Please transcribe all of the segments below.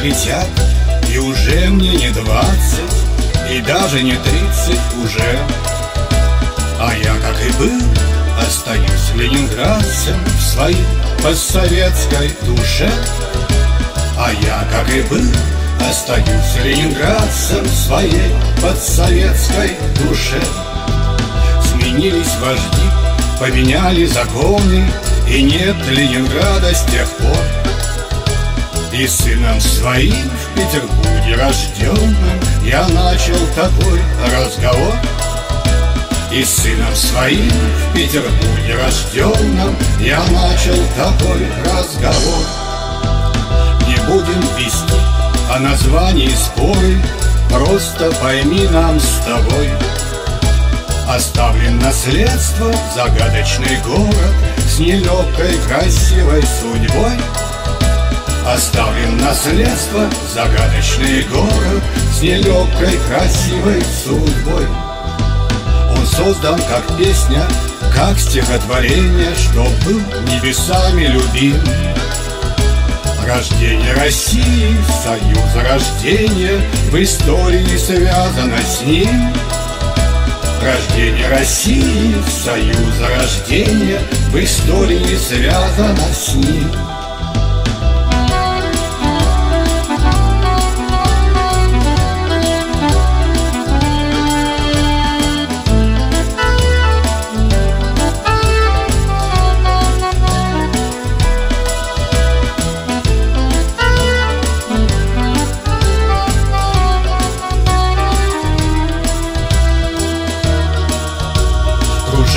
летят, и уже мне не двадцать, и даже не тридцать уже. А я, как и был, остаюсь ленинградцем в своей постсоветской душе. А я, как и был, остаюсь ленинградцем в своей подсоветской душе. Сменились вожди, поменяли законы, и нет Ленинграда с тех пор. И сыном своим в Петербурге рожденным Я начал такой разговор И сыном своим в Петербурге рожденным Я начал такой разговор. Не будем вести о названии споры Просто пойми нам с тобой. Оставлен наследство загадочный город С нелегкой красивой судьбой Оставлен наследство загадочный город С нелегкой красивой судьбой. Он создан как песня, как стихотворение Что был небесами любим. Рождение России, союз рождения В истории связано с ним. Рождение России, союз рождения В истории связано с ним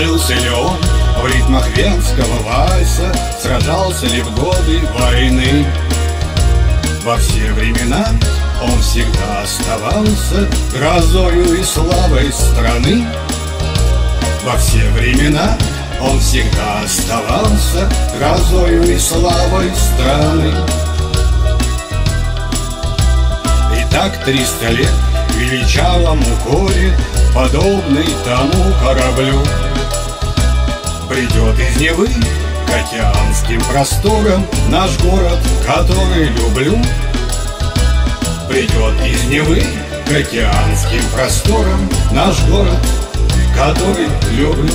Кружился ли он в ритмах венского вальса Сражался ли в годы войны? Во все времена он всегда оставался Грозою и славой страны. Во все времена он всегда оставался Грозою и славой страны. И так триста лет величавому горе Подобный тому кораблю. Придет из Невы к океанским просторам Наш город, который люблю. Придет из Невы к океанским просторам Наш город, который люблю